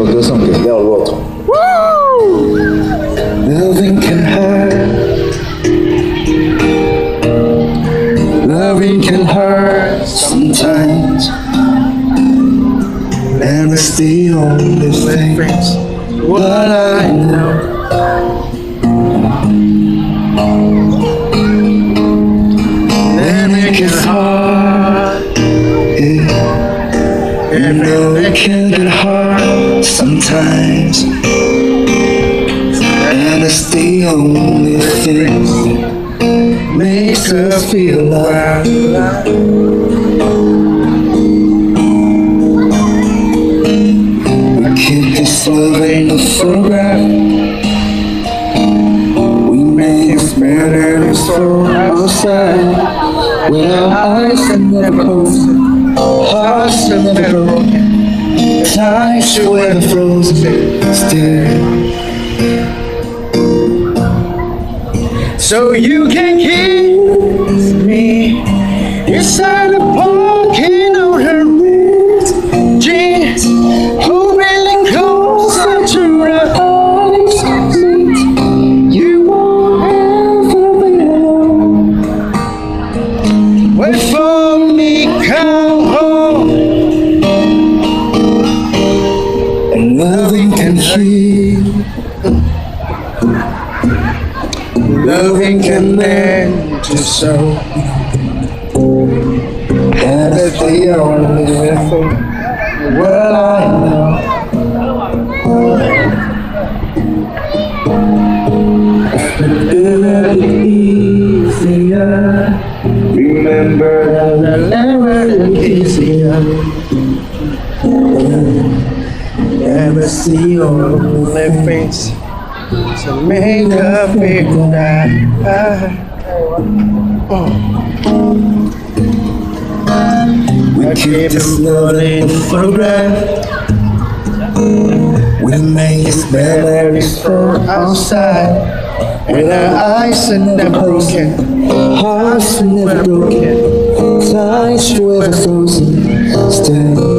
o can hurt. Loving can hurt sometimes. And it's the only thing what I know. And it can hurt. Yeah. And it can get hard sometimes. And it's the only thing that makes us feel alive. We keep this love in a photograph. We made it better and so outside. With our eyes that never close, hearts that never times forever frozen still. So you can kiss me inside the And heal. Loving can mend your soul. And it's the only thing what I know. See your face. So make up feel that We keep this love in photograph. We make this memories from outside. With our eyes are never broken. Hearts are never broken. Times forever frozen Still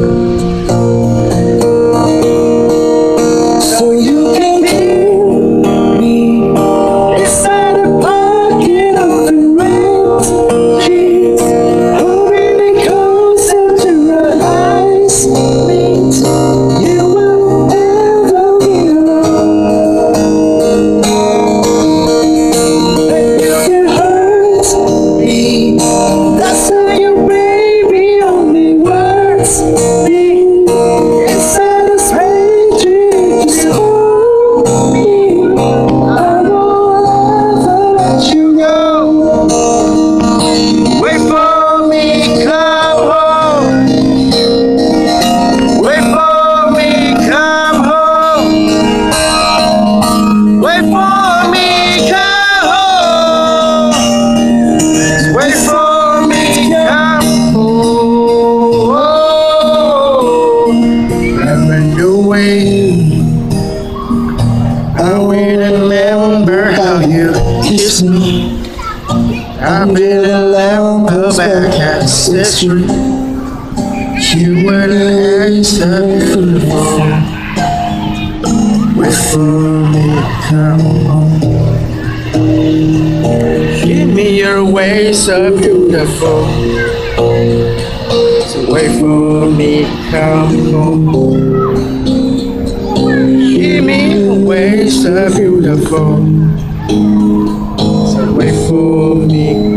I will remember how you kissed me. I will remember back at Sixth Street. You were the the phone. Wait for me come home. Give me your way so beautiful. So wait for me come home. Give me way so beautiful. So wait for me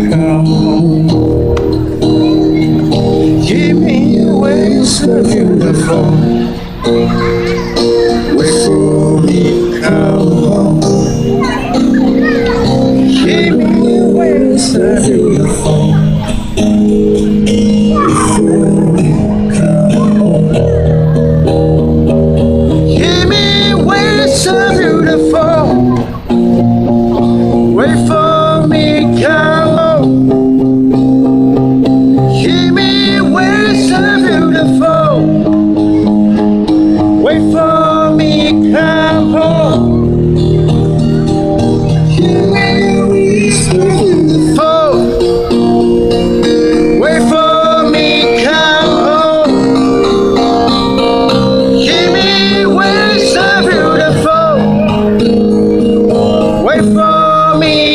For me.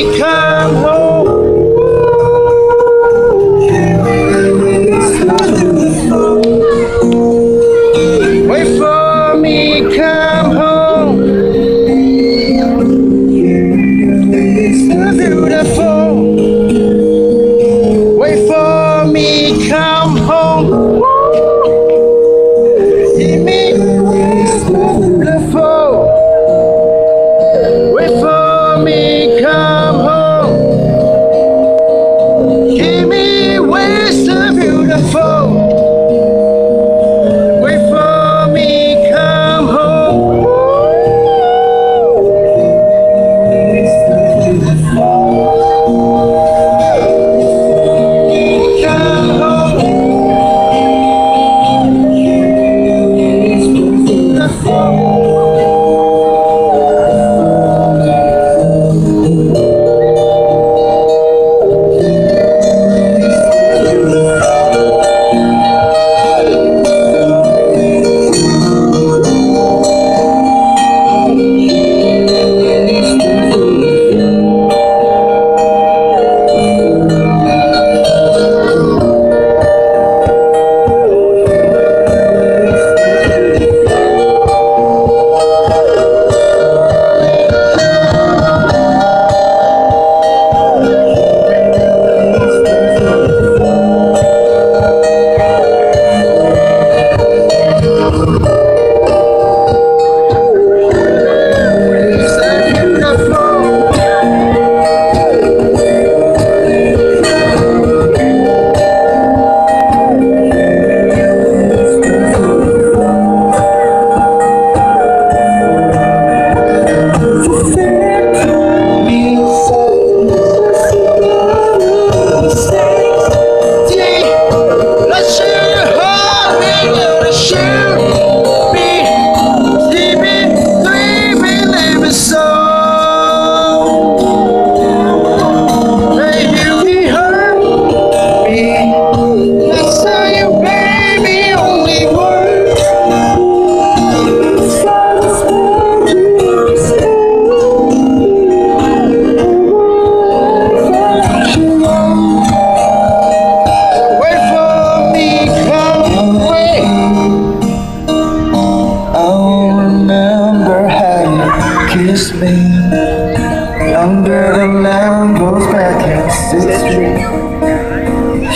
Back ancestry.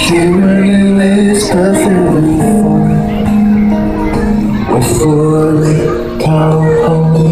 Human lives perfectly formed. Before we come home.